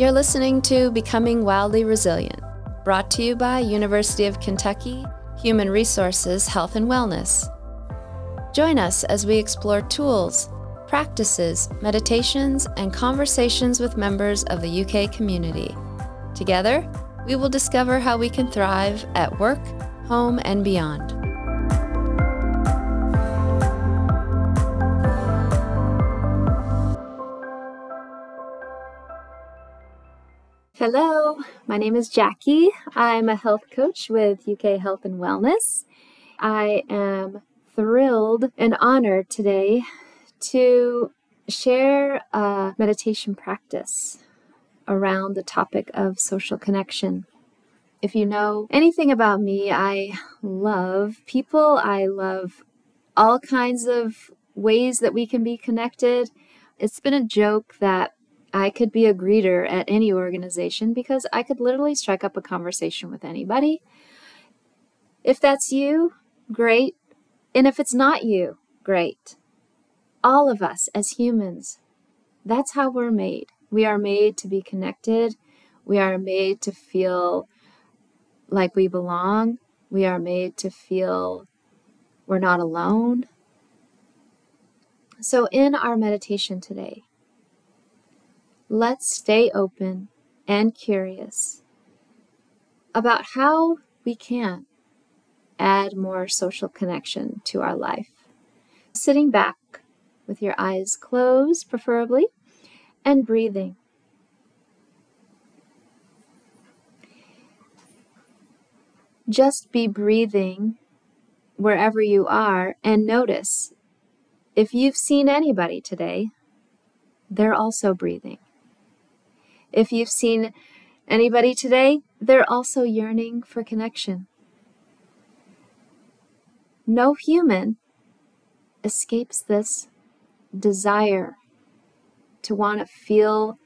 You're listening to Becoming Wildly Resilient, brought to you by University of Kentucky Human Resources Health and Wellness. Join us as we explore tools, practices, meditations, and conversations with members of the UK community. Together, we will discover how we can thrive at work, home, and beyond. Hello, my name is Jackie. I'm a health coach with UK Health and Wellness. I am thrilled and honored today to share a meditation practice around the topic of social connection. If you know anything about me, I love people. I love all kinds of ways that we can be connected. It's been a joke that I could be a greeter at any organization because I could literally strike up a conversation with anybody. If that's you, great. And if it's not you, great. All of us as humans, that's how we're made. We are made to be connected. We are made to feel like we belong. We are made to feel we're not alone. So, in our meditation today, let's stay open and curious about how we can add more social connection to our life. Sitting back with your eyes closed, preferably, and breathing. Just be breathing wherever you are and notice if you've seen anybody today, they're also breathing. If you've seen anybody today, they're also yearning for connection. No human escapes this desire to want to feel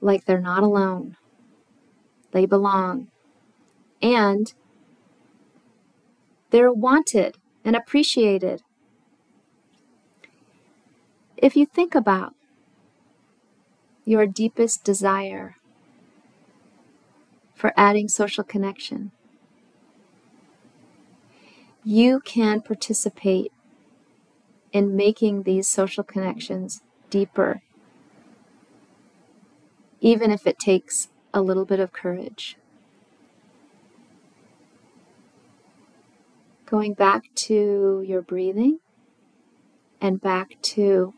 like they're not alone, they belong, and they're wanted and appreciated. If you think about your deepest desire for adding social connection. You can participate in making these social connections deeper, even if it takes a little bit of courage. Going back to your breathing and back to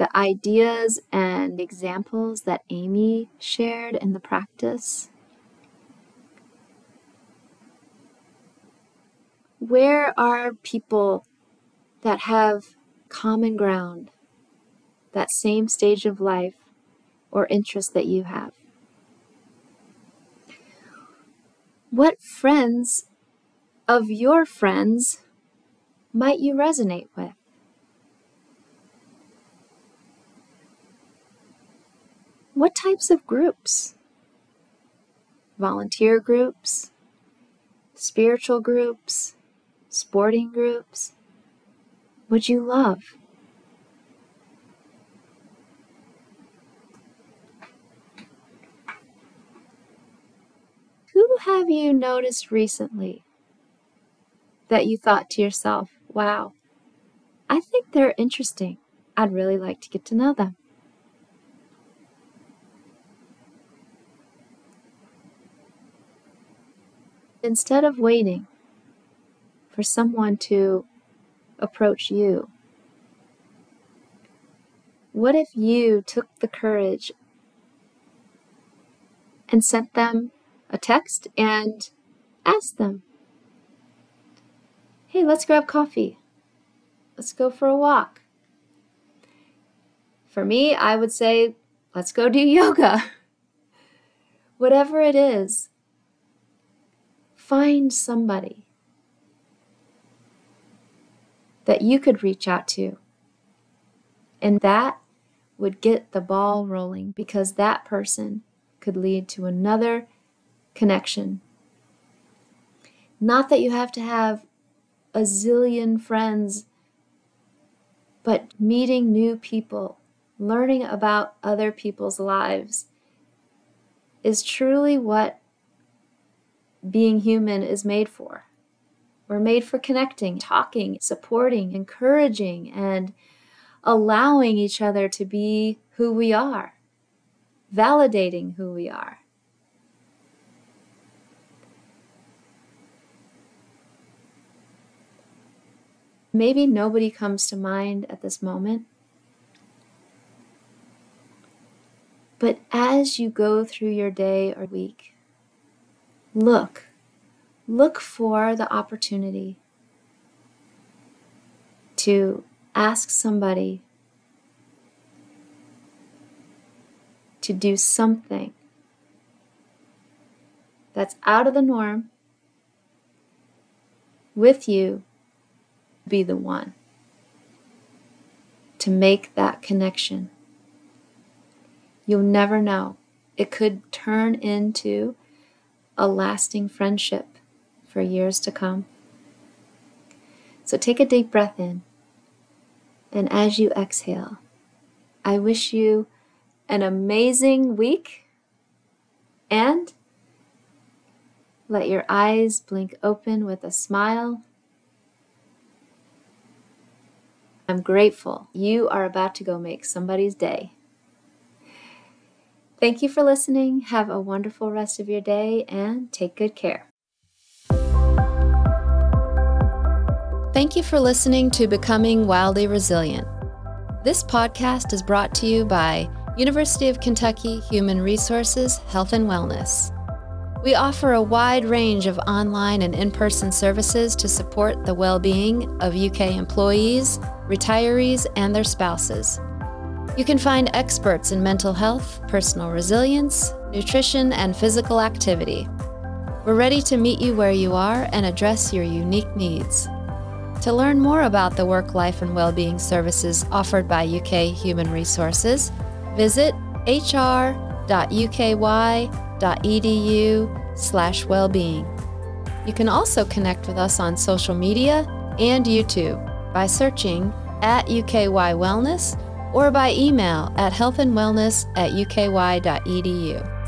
the ideas and examples that Amy shared in the practice. Where are people that have common ground, that same stage of life or interest that you have? What friends of your friends might you resonate with? What types of groups? Volunteer groups, spiritual groups, sporting groups would you love? Who have you noticed recently that you thought to yourself, wow, I think they're interesting. I'd really like to get to know them? Instead of waiting for someone to approach you, what if you took the courage and sent them a text and asked them, hey, let's grab coffee. Let's go for a walk. For me, I would say, let's go do yoga. Whatever it is, find somebody that you could reach out to. And that would get the ball rolling because that person could lead to another connection. Not that you have to have a zillion friends, but meeting new people learning about other people's lives is truly what being human is made for. We're made for connecting, talking, supporting, encouraging, and allowing each other to be who we are, validating who we are. Maybe nobody comes to mind at this moment. But as you go through your day or week, look, look for the opportunity to ask somebody to do something that's out of the norm with you, be the one to make that connection. You'll never know. It could turn into a lasting friendship for years to come. So take a deep breath in. And as you exhale, I wish you an amazing week and let your eyes blink open with a smile. I'm grateful you are about to go make somebody's day. Thank you for listening. Have a wonderful rest of your day and take good care. Thank you for listening to Becoming Wildly Resilient. This podcast is brought to you by University of Kentucky Human Resources Health and Wellness. We offer a wide range of online and in person services to support the well being of UK employees, retirees, and their spouses. You can find experts in mental health, personal resilience, nutrition, and physical activity. We're ready to meet you where you are and address your unique needs. To learn more about the work life and well-being services offered by UK Human Resources, visit hr.uky.edu/wellbeing. You can also connect with us on social media and YouTube by searching at UKY Wellness or by email at healthandwellness at uky.edu.